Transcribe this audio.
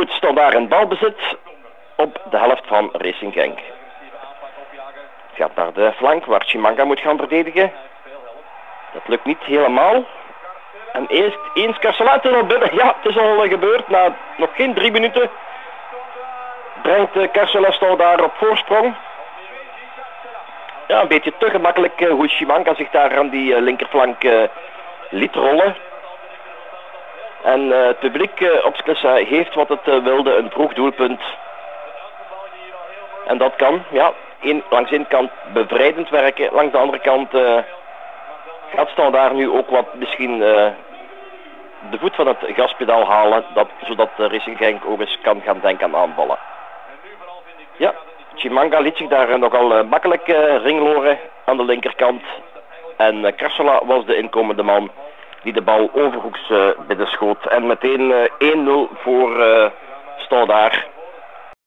Goed, daar een balbezit op de helft van Racing Genk. Gaat naar de flank waar Chimanga moet gaan verdedigen. Dat lukt niet helemaal. En eerst eens Carcelaat er binnen. Ja, het is al gebeurd. Na nog geen drie minuten brengt uh, daar op voorsprong. Ja, een beetje te gemakkelijk uh, hoe Chimanga zich daar aan die uh, linkerflank liet rollen. En het publiek op Sklessa heeft wat het wilde, een vroeg doelpunt. En dat kan, ja, in, langs ene kant bevrijdend werken, langs de andere kant gaat Stal daar nu ook wat misschien de voet van het gaspedaal halen, dat, zodat Racing Genk ook eens kan gaan denken aan aanvallen. Ja, Chimanga liet zich daar nogal makkelijk ringloren aan de linkerkant. En uh, was de inkomende man die de bal overhoeks uh, binnenschoot. En meteen 1-0 voor uh, daar.